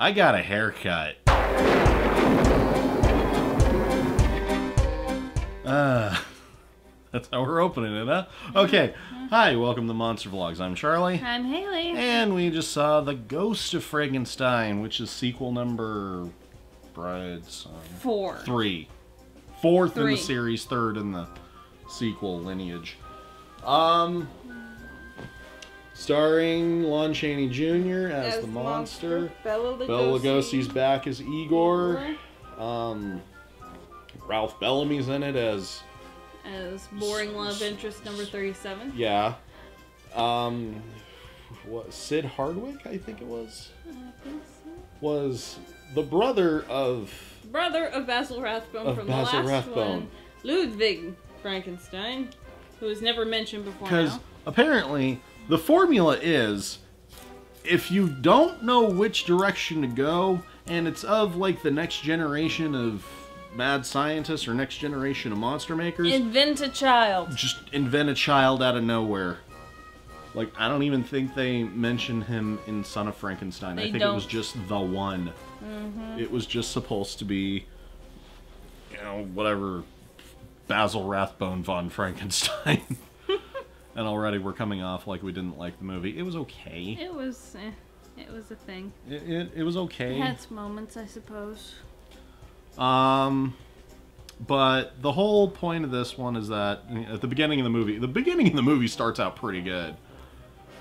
I got a haircut. Uh, that's how we're opening it, huh? Okay. Hi, welcome to Monster Vlogs. I'm Charlie. I'm Haley. And we just saw The Ghost of Frankenstein, which is sequel number... Bride's... Um, Four. three. Fourth in the series, third in the sequel lineage. Um... Starring Lon Chaney Jr. as, the monster. Bela Lugosi. Bela Lugosi's back as Igor. Um, Ralph Bellamy's in it as As boring love interest number 37. yeah. Um, what Sid Hardwicke? I think it was I think so. was the brother of Brother of Basil Rathbone Of from Basil the last Rathbone. one. Ludwig Frankenstein, who was never mentioned before because apparently the formula is if you don't know which direction to go and it's of like the next generation of mad scientists or next generation of monster makers Invent a child. just invent a child out of nowhere. Like I don't even think they mentioned him in Son of Frankenstein. I They think it was just the one. Mm-hmm. It was just supposed to be, you know, whatever, Basil Rathbone von Frankenstein. and already we're coming off like we didn't like the movie. It was okay. It was, eh, it was a thing. It, it, it was It okay. had its moments, I suppose. Um, but the whole point of this one is that at the beginning of the movie, the beginning of the movie starts out pretty good.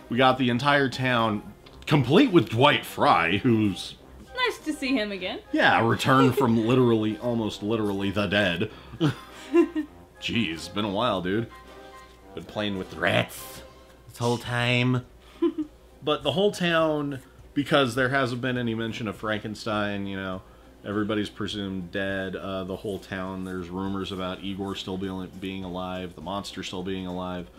We got the entire town complete with Dwight Frye, who's Nice to see him again. yeah returned from literally, almost literally the dead. Jeez, been a while, dude. Been playing with the rats this whole time. but the whole town, because there hasn't been any mention of Frankenstein, you know, everybody's presumed dead. Uh, the whole town, there's rumors about Igor still being, being alive, the monster still being alive.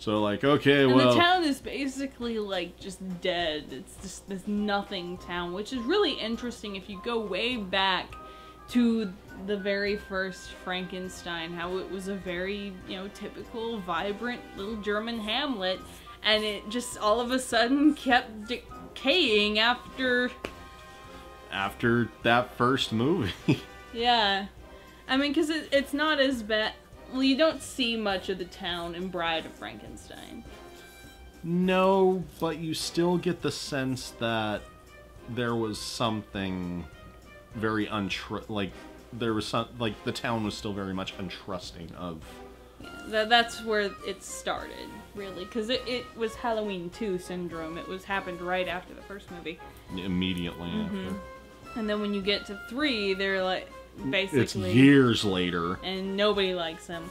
So, like, okay, And well. the town is basically like just dead. It's just this nothing town, which is really interesting if you go way back to the very first Frankenstein, how it was a very, you know, typical, vibrant little German hamlet, and it just all of a sudden kept decaying after. after that first movie. Yeah. I mean, because it, it's not as bad. Well, you don't see much of the town in Bride of Frankenstein. No, but you still get the sense that there was something very untru like there was some like the town was still very much untrusting of Yeah, that, that's where it started, really, because it, it was Halloween 2 syndrome. It was happened right after the first movie. immediately Mm-hmm. after. And then when you get to 3, they're like, basically It's years later. And nobody likes them.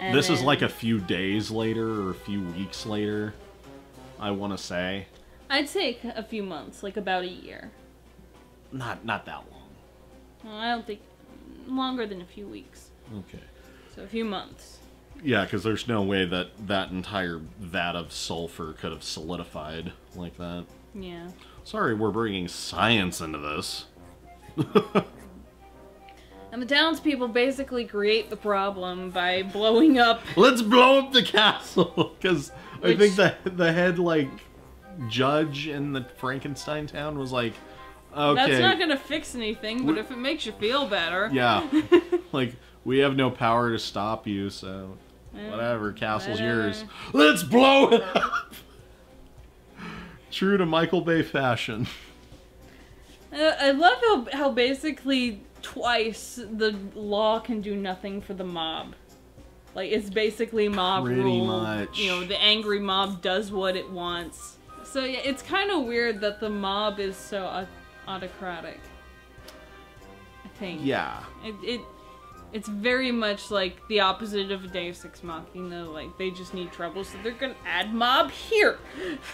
And this is like a few days later or a few weeks later. I want to say I'd say a few months, like about a year. not not that long. Well, I don't think... Longer than a few weeks. Okay. So a few months. Yeah, because there's no way that that entire vat of sulfur could have solidified like that. Yeah. Sorry, we're bringing science into this. And the townspeople basically create the problem by blowing up Let's blow up the castle because I think the the head like judge in the Frankenstein town was like, okay, That's not gonna fix anything, but if it makes you feel better. yeah, like we have no power to stop you, so whatever, castle's whatever. yours. Let's blow it up. True to Michael Bay fashion. Uh, I love how how basically twice the law can do nothing for the mob. Like it's basically mob Pretty rule. much. You know, the angry mob does what it wants. So yeah, it's kind of weird that the mob is so autocratic. I think. Yeah, It, it it's very much like the opposite of Deus Ex Machina. Like they just need trouble, so they're gonna add mob here.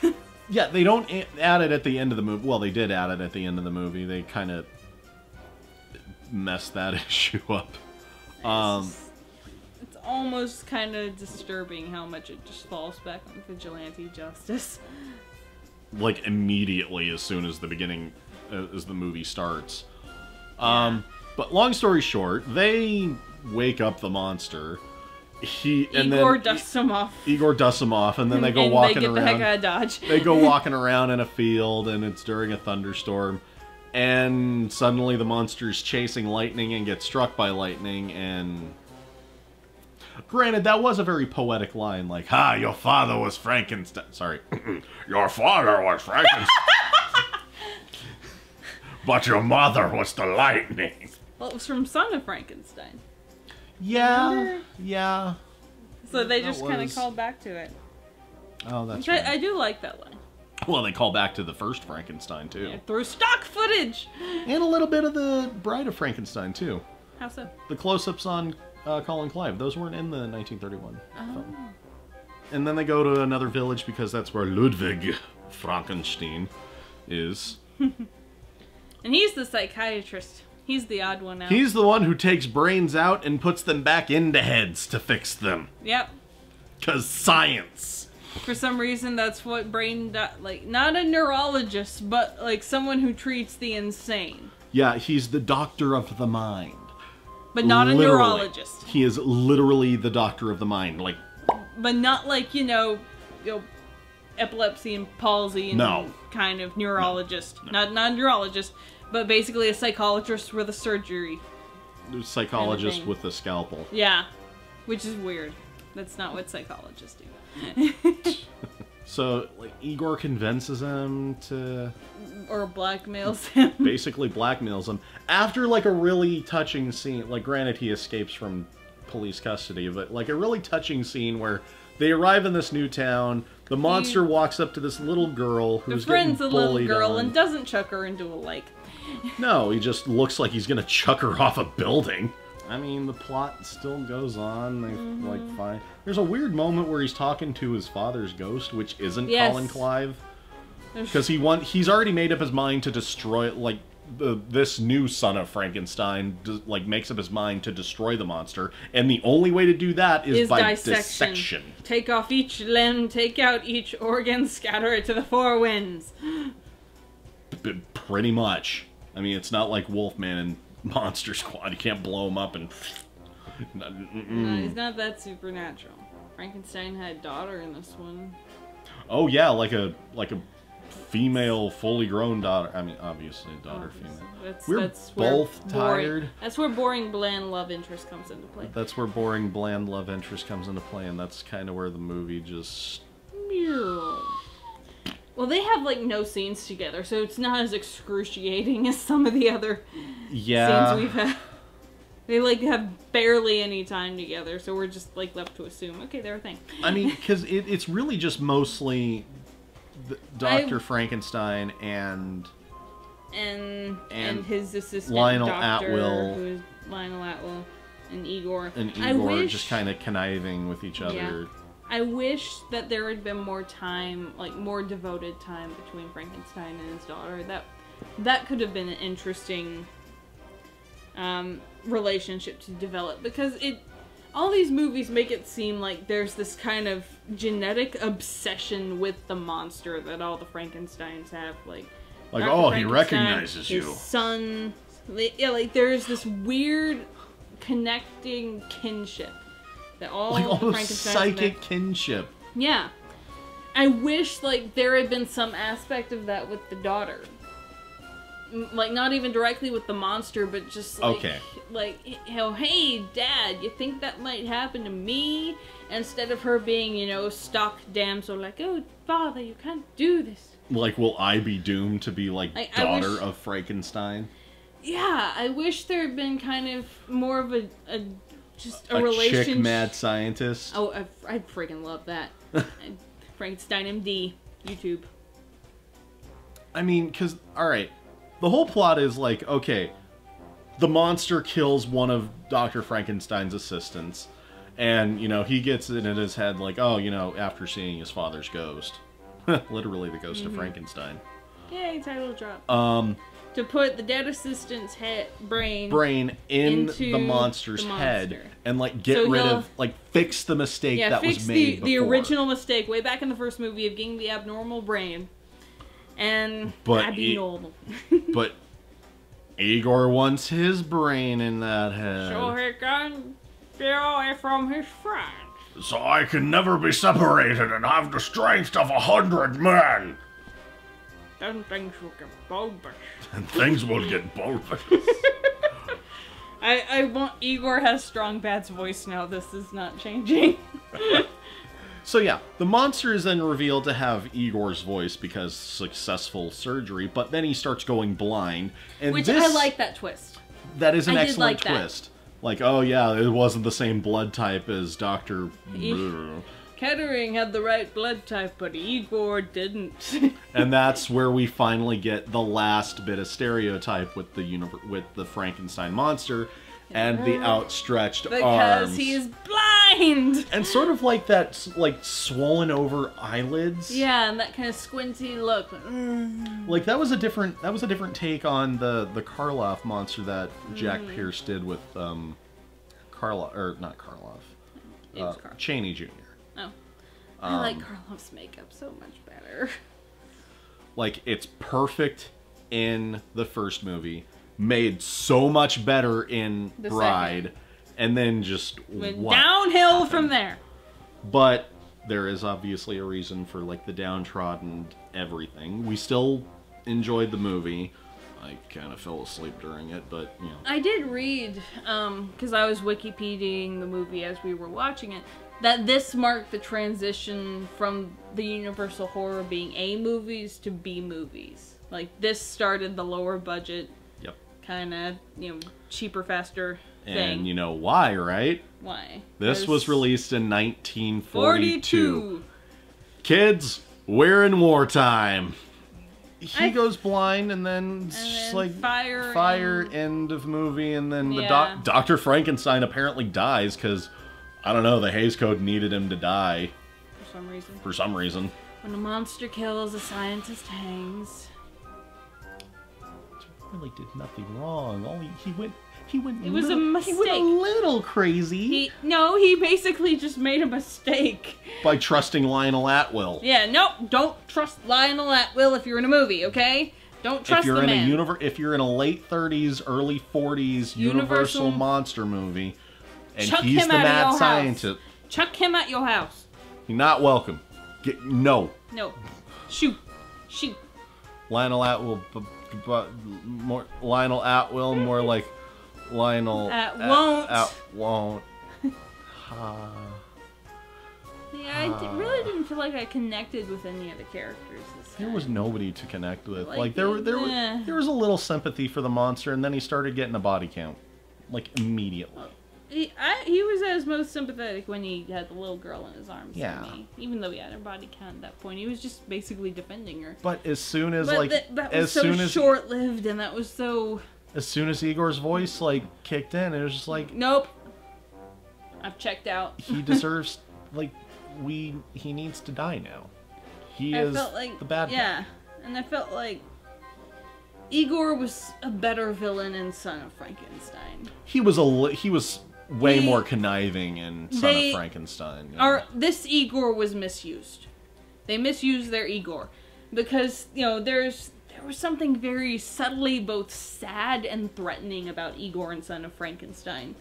yeah. They don't add it at the end of the movie. Well, they did add it at the end of the movie. They kind of messed that issue up. Um, it's, almost kind of disturbing how much it just falls back on vigilante justice. like immediately as soon as the beginning as the movie starts. Um but long story short they wake up the monster. He and Igor then dusts him off. igor dusts him off and then they go and walking they get the around. heck out of Dodge. they go walking around in a field and it's during a thunderstorm. And suddenly the monster's chasing lightning and gets struck by lightning and granted that was a very poetic line like ha your father was frankenstein sorry. Your father was frankenstein but your mother was the lightning Well, it was from Son of Frankenstein. yeah yeah So they just kind of was- called back to it. oh that's Which I, I do like that line. well they call back to the first frankenstein too Yeah, through stock footage. and a little bit of the bride of frankenstein too How so? the close-ups on uh, Colin Clive. Those weren't in the 1931 film. And then they go to another village because that's where Ludwig Frankenstein is. And he's the psychiatrist. He's the odd one out. He's the one who takes brains out and puts them back into heads to fix them. Yep. Cause science. For some reason, that's what brain like not a neurologist, but like someone who treats the insane, Yeah, he's the doctor of the mind. but not a neurologist. He is literally the doctor of the mind. Like, But not like you know, you know, epilepsy and palsy and No. Kind of neurologist. Not not a neurologist, but basically a psychologist with a surgery. psychologist thing. with a scalpel. Yeah, which is weird. That's not what psychologists do. So, like, Igor convinces him to or blackmails him. basically blackmails him after like a really touching scene like granted he escapes from police custody but like a really touching scene where they arrive in this new town the monster walks up to this little girl The who's friend's a getting little bullied girl on. and doesn't chuck her into a lake. no he just looks like he's gonna chuck her off a building i mean the plot still goes on they Mm-hmm. like find there's a weird moment where he's talking to his father's ghost which isn't Yes. colin clive because he want he's already made up his mind to destroy it. like the this new son of Frankenstein like makes up his mind to destroy the monster, and the only way to do that is, is by dissection. dissection. Take off each limb, take out each organ, scatter it to the four winds. B- pretty much. I mean, it's not like Wolfman and Monster Squad. You can't blow him up and. No, mm. he's not that supernatural. Frankenstein had a daughter in this one. Oh yeah, like a like a female, fully grown daughter. I mean, obviously, daughter female. That's, We're that's both boring- tired. That's where boring, bland love interest comes into play. That's where boring, bland love interest comes into play, and that's kind of where the movie just Well, they have like no scenes together, so it's not as excruciating as some of the other yeah. scenes we've had. They like have barely any time together, so we're just like left to assume, okay, they're a thing. I mean, because it, it's really just mostly Doctor Frankenstein and and and, his assistant Lionel doctor, Atwill. who is Lionel Atwill, and Igor. and I Igor wish, just kind of conniving with each other. Yeah. I wish that there had been more time, like more devoted time between Frankenstein and his daughter. That that could have been an interesting um, relationship to develop because it. All these movies make it seem like there's this kind of genetic obsession with the monster that all the Frankenstein's have, like. Like, Dr. oh, he recognizes his you. Son, yeah, like there's this weird connecting kinship that all Like the almost psychic have. kinship. Yeah, I wish like there had been some aspect of that with the daughter, like not even directly with the monster, but just like, Okay. like you know, hey, Dad, you think that might happen to me? Instead of her being, you know, stock damsel, like, oh, father, you can't do this. Like, will I be doomed to be like I- I daughter wish- of Frankenstein? Yeah, I wish there had been kind of more of a, a just a, A relationship. chick mad scientist. Oh, I, I freaking love that. Frankenstein MD, YouTube. I mean, because, alright, the whole plot is like, okay, the monster kills one of Dr. Frankenstein's assistants, and, you know, he gets it in his head, like, oh, you know, after seeing his father's ghost. Literally the ghost Mm-hmm. of Frankenstein. Yay, title drop. Um, to put the dead assistant's head brain. brain in Into the monster's the head and, like, get So rid of, like, fix the mistake yeah, that was the made the before. original mistake way back in the first movie of getting the abnormal brain, and But Abby he- normal. But Igor wants his brain in that head. so he can get away from his friends. So I can never be separated and have the strength of a hundred men. then things will get bulbous. And things will get bulbous. I, I want Igor has Strong Bad's voice now. This is not changing. So yeah, the monster is then revealed to have Igor's voice because successful surgery, but then he starts going blind. And Which this, I like that twist. That is an I excellent like that. twist. Like, oh yeah, it wasn't the same blood type as Doctor. Kettering had the right blood type, but Igor didn't. and that's where we finally get the last bit of stereotype with the univer- with the Frankenstein monster and the outstretched because arms. he's blind. And sort of like that, like swollen over eyelids. Yeah, and that kind of squinty look. Mm. Like that was a different that was a different take on the the Karloff monster that Jack Mm. Pierce did with um Karloff or not Karloff. Uh, Karl. Chaney Jr. Oh. I like Um, Karloff's makeup so much better. Like it's perfect in the first movie, made so much better in The Bride, second. And then just Went downhill happened? from there. But there is obviously a reason for like the downtrodden everything. We still enjoyed the movie. I kind of fell asleep during it, but you know. I did read, um, because I was Wikipediaing the movie as we were watching it, that this marked the transition from the Universal horror being A movies to B movies. Like this started the lower budget, Yep. kind of you know cheaper, faster And thing. you know why, right? Why? This 'Cause was released in 1942. 42. Kids, we're in wartime. He I- goes blind, and then it's And then like fire fire, and- end of movie, and then the Yeah. doc- Doctor Frankenstein apparently dies because I don't know. The Hays Code needed him to die For some reason. for some reason. When a monster kills, a scientist hangs. Really did nothing wrong. Only he went. He went. It was a little, He went a little crazy He no, he basically just made a mistake. by trusting Lionel Atwill. Yeah, nope. Don't trust Lionel Atwill if you're in a movie, okay? Don't trust if you're the in man. a univer- if you're in a late 30s, early 40s Universal, Universal- monster movie, and Chuck he's him the out of mad your house. scientist, Chuck him at your house. you're not welcome. Get no. No, shoot, shoot. Lionel Atwill, b- b- b- more Lionel Atwill, more like Lionel At At- won't. At won't. Ah. Yeah, I really didn't feel like I connected with any of the characters. This there was nobody to connect with. Like, Like, there, were, there, eh. were, there was a little sympathy for the monster, and then he started getting a body count, like immediately. He, I, he was at his most sympathetic when he had the little girl in his arms. Yeah. Me. Even though he had her body count at that point, he was just basically defending her. But as soon as But like that, that was as so soon as short lived, and that was so. As soon as Igor's voice like kicked in, it was just like Nope. I've checked out. he deserves like we he needs to die now. He I is felt like the bad guy. yeah, and I felt like Igor was a better villain in Son of Frankenstein. He was a he was way He- more conniving in Son they of Frankenstein. you know. Or this Igor was misused. They misused their Igor because you know there's there was something very subtly both sad and threatening about Igor and Son of Frankenstein.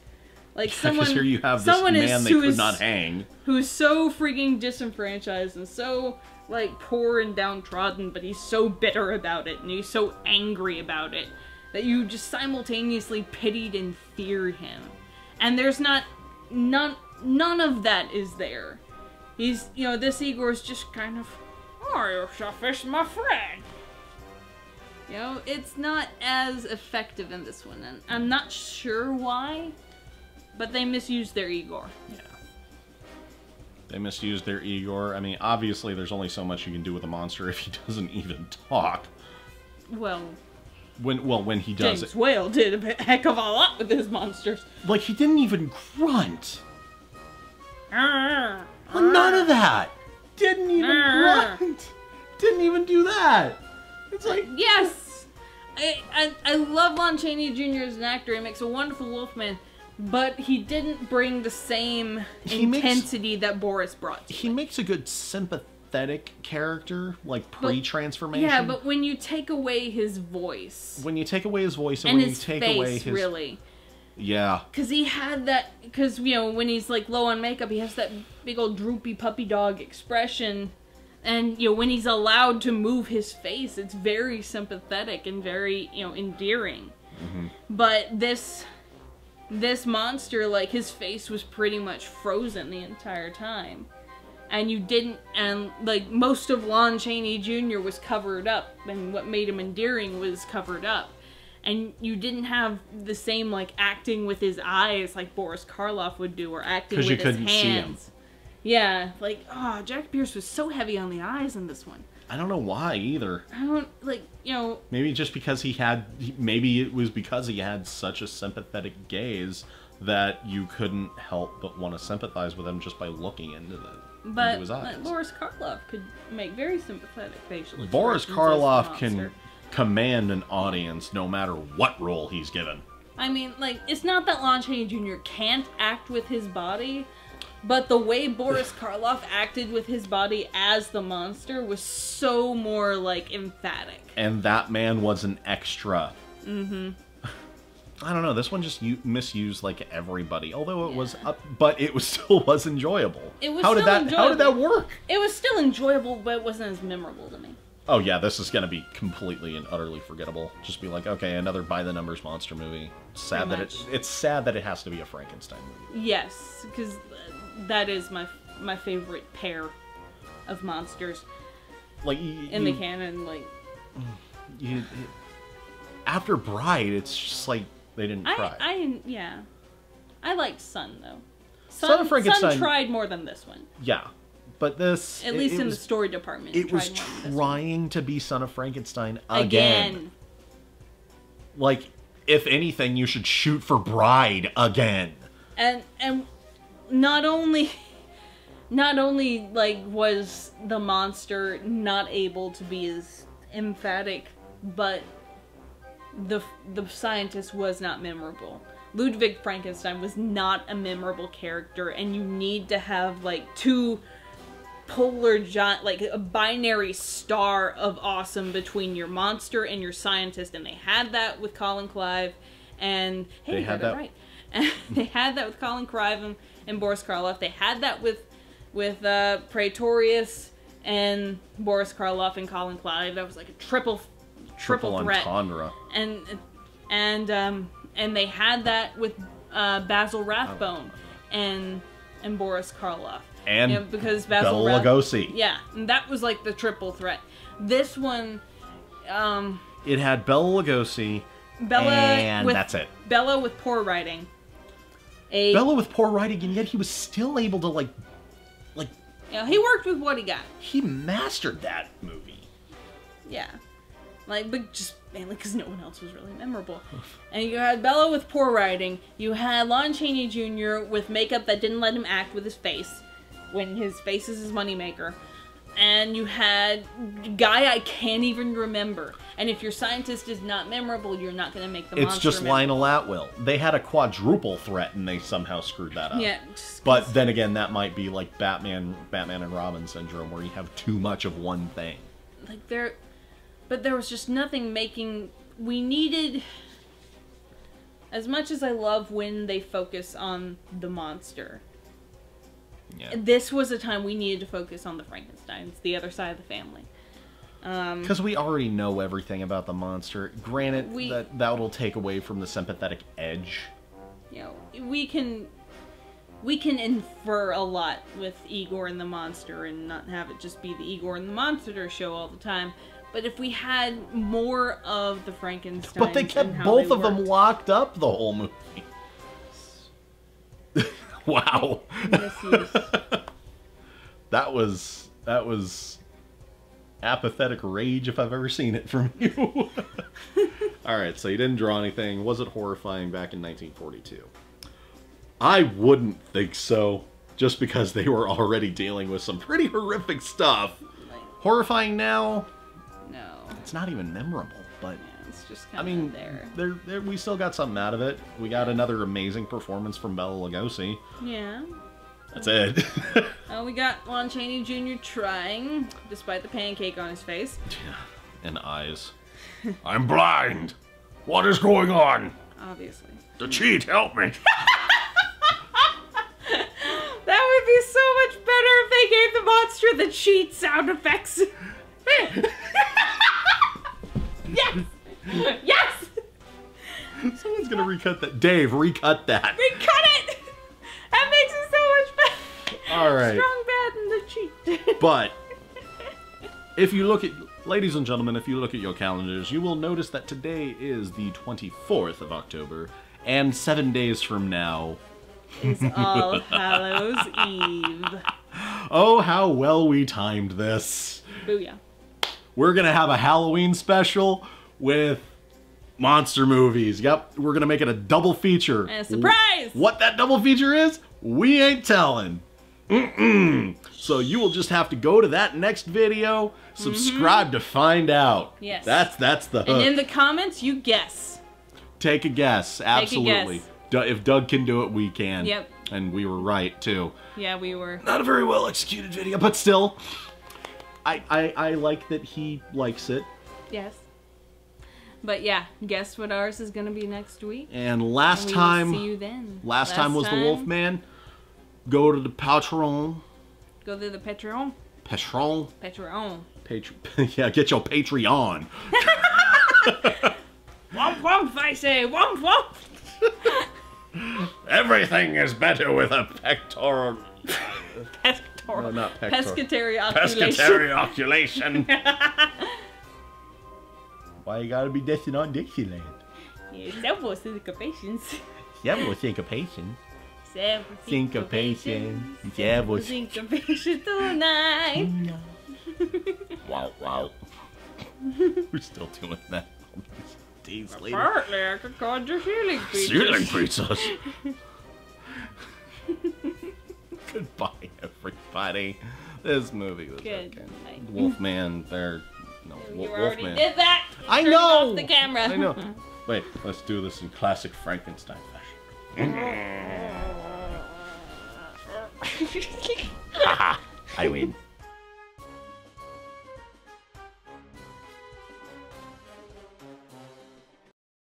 Like someone, here you have this someone is- they could is- not hang. who's so freaking disenfranchised and so like poor and downtrodden, but he's so bitter about it and he's so angry about it that you just simultaneously pitied and feared him. And there's not none none of that is there. He's you know, this Igor is just kind of Oh you're selfish, my friend. You know, it's not as effective in this one, and I'm not sure why, but they misused their Igor. Yeah. They misused their Igor. I mean, obviously, there's only so much you can do with a monster if he doesn't even talk. Well, When well, when he does James it, Whale did a heck of a lot with his monsters. like he didn't even grunt. Arr, Well, none of that. Didn't even Arr. grunt. Didn't even do that. It's like Yes, I, I I love Lon Chaney Jr. as an actor. He makes a wonderful Wolfman, but he didn't bring the same He makes- intensity that Boris brought. To he it. makes a good sympathetic character, like pre-transformation. yeah, but when you take away his voice when you take away his voice and, and when you take face, away his really. yeah, Because he had that, because, you know, when he's like low on makeup, he has that big old droopy puppy dog expression and you know when he's allowed to move his face, it's very sympathetic and very you know endearing. Mm-hmm. But this this monster, like his face was pretty much frozen the entire time. And you didn't, and like most of Lon Chaney Jr. was covered up, and what made him endearing was covered up. And you didn't have the same like acting with his eyes like Boris Karloff would do, or acting with you his couldn't see him. Yeah, like oh, Jack Pierce was so heavy on the eyes in this one. I don't know why either. I don't like you know Maybe just because he had, maybe it was because he had such a sympathetic gaze that you couldn't help but want to sympathize with him just by looking into the But into his eyes. like, Boris Karloff could make very sympathetic facial Boris Karloff can command an audience no matter what role he's given. I mean, like, it's not that Lon Chaney Jr. can't act with his body, but the way Boris Karloff acted with his body as the monster was so more, like, emphatic. And that man was an extra. Mm-hmm. I don't know. This one just u- misused like everybody. Although it was up, but it was still was enjoyable. It was how did that? How did that enjoyable. work? It was still enjoyable, but it wasn't as memorable to me. Oh yeah, this is gonna be completely and utterly forgettable. Just be like, okay, another by the numbers monster movie. Sad that it, it's sad that it has to be a Frankenstein movie. Yes, because that is my my favorite pair of monsters Like you, in the you- canon. Like, mm, you- it- after Bride, it's just like they didn't I, try. I, yeah, I liked Sun though. Son of Frankenstein- Sun tried more than this one, yeah, but this at it- least it in was, the story department. It was tried more than this one. trying to be Son of Frankenstein again. again. Like, if anything, you should shoot for Bride again. and and not only not only like was the monster not able to be as emphatic but the the scientist was not memorable. Ludwig frankenstein was not a memorable character and you need to have like two polar giant like a binary star of awesome between your monster and your scientist and they had that with colin clive and hey They had that- right. They had that with colin clive and, and boris karloff they had that with with uh Pretorius and boris karloff and colin clive that was like a triple triple, Triple threat entendre. and and um and they had that with uh, Basil Rathbone and and Boris Karloff And You know, because Basil Bela Rath- Lugosi. yeah and that was like the triple threat this one um It had Bela Lugosi, Bela and with that's it. Bela with poor writing a Bela with poor writing, and yet he was still able to like, like know, he worked with what he got he mastered that movie. Yeah. Like, but just mainly because no one else was really memorable. And you had Bela with poor writing. You had Lon Chaney Jr. with makeup that didn't let him act with his face when his face is his moneymaker. And you had guy I can't even remember. And if your scientist is not memorable, you're not going to make the It's monster just memorable. Lionel Atwill. They had a quadruple threat, and they somehow screwed that up. Yeah. But then again, that might be like Batman, Batman and Robin syndrome, where you have too much of one thing. like there but there was just nothing making we needed as much as i love when they focus on the monster Yeah. this was a time we needed to focus on the frankensteins the other side of the family um Because we already know everything about the monster. Granted, We- that that'll take away from the sympathetic edge. you know we can we can infer a lot with igor and the monster and not have it just be the igor and the monster show all the time but if we had more of the frankenstein But they kept both of them locked up the whole movie. wow. That was that was apathetic rage if I've ever seen it from you. All right, so you didn't draw anything. Was it horrifying back in 1942? I wouldn't think so, just because they were already dealing with some pretty horrific stuff. Like, Horrifying now, no it's not even memorable, but Yeah, it's just kind I mean, of there. there, there, we still got something out of it. We got another amazing performance from Bela Lugosi. Yeah. That's it. Uh, we got Lon Chaney Jr. trying, despite the pancake on his face. Yeah, and eyes. I'm blind. What is going on? Obviously. The cheat, help me. That would be so much better if they gave the monster the cheat sound effects. yes! Yes! Someone's gonna recut that. Dave, recut that. Recut it! All right. Strong bad and the cheat. But if you look at, ladies and gentlemen, if you look at your calendars, you will notice that today is the 24th of October, and seven days from now. It's All Hallows Eve. Oh, how well we timed this. Booyah. We're gonna have a Halloween special with monster movies. Yep, we're gonna make it a double feature. And a surprise! What that double feature is, we ain't telling. Mm-mm. So you will just have to go to that next video, subscribe to find out. Mm-hmm. Yes. That's that's the And in the comments, you guess. Take a guess. Absolutely. guess. Du- if Doug can do it, we can. Yep. And we were right too. Yeah, we were. Not a very well executed video, but still. I, I, I like that he likes it. Yes. But yeah, guess what ours is gonna be next week? And last And we time see you then. last, time was the Wolfman. Go to the Patreon. Go to the Patreon. Patreon. Patreon. Patre- yeah, get your Patreon. Womp womp, I say. Womp womp. Everything is better with a pectoral. Pescator. No, not pector- Pescatary Pescatary oculation. Why you gotta be dissing on Dixieland? Yeah, several syncopations. Several syncopation. Several Syncopation. Several syncopation tonight. Wow, wow. We're still doing that. all these Days later. Apparently, I could conjure healing creatures. Ceiling pizzas. Goodbye, everybody. This movie was Good okay. night. Wolfman, there. No, You Wo- already Wolfman. did that. I know. Off the camera. I know. Wait, let's do this in classic Frankenstein fashion. I win.